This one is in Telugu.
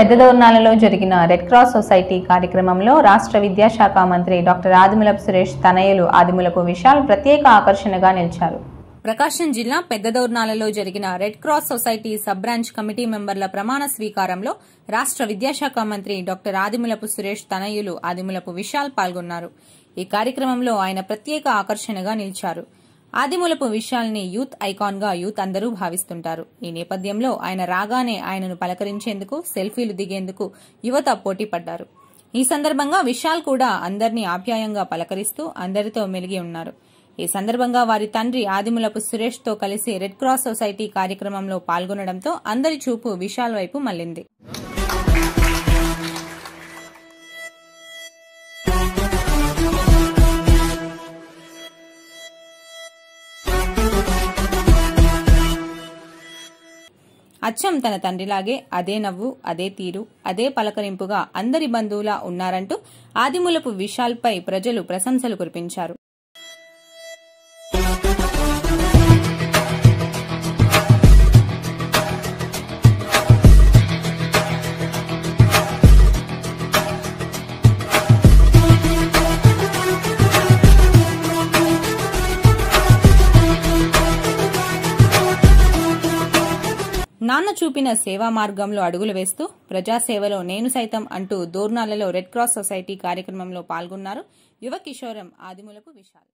పెద్దదోర్నాలలో జరిగిన రెడ్ క్రాస్ సొసైటీ కార్యక్రమంలో రాష్ట్ర విద్యాశాఖ మంత్రి డాక్టర్ ఆదిమూలపు సురేష్ తనయులు ఆదిమూలపు విశాల్ ప్రత్యేక ఆకర్షణగా నిలిచారు. ప్రకాశం జిల్లా పెద్దదోర్నాలలో జరిగిన red cross society sub branch committee మెంబర్ల ప్రమాణ స్వీకారంలో రాష్ట్ర విద్యాశాఖ మంత్రి డాక్టర్ ఆదిమూలపు సురేష్ తనయులు ఆదిమూలపు విశాల్ పాల్గొన్నారు. ఈ కార్యక్రమంలో ఆయన ప్రత్యేక ఆకర్షణగా నిలిచారు. ఆదిమూలపు విశాల్ని యూత్ ఐకాన్గా యూత్ అందరూ భావిస్తుంటారు. ఈ నేపథ్యంలో ఆయన రాగానే ఆయనను పలకరించేందుకు సెల్ఫీలు దిగేందుకు యువత పోటీ పడ్డారు ఈ సందర్భంగా విశాల్ కూడా అందరినీ ఆప్యాయంగా పలకరిస్తూ అందరితో మెలిగి ఉన్నారు. ఈ సందర్భంగా వారి తండ్రి ఆదిమూలపు సురేష్తో కలిసి రెడ్ క్రాస్ సొసైటీ కార్యక్రమంలో పాల్గొనడంతో అందరి చూపు విశాల్ వైపు మళ్ళింది అచ్చం తన తండ్రిలాగే అదే నవ్వు అదే తీరు అదే పలకరింపుగా అందరి బంధువులా ఉన్నారంటూ ఆదిమూలపు విశాల్పై ప్రజలు ప్రశంసలు కురిపించారు. నాన్న చూపిన సేవా మార్గంలో అడుగులు వేస్తూ ప్రజాసేవలో నేను సైతం అంటూ దోర్నాలలో రెడ్ క్రాస్ సొసైటీ కార్యక్రమంలో పాల్గొన్నారు యువ కిషోరం ఆదిమూలపు విశాల్.